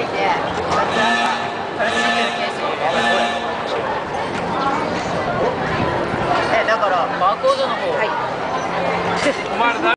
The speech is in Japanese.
いてえだから。バーコードの方。お前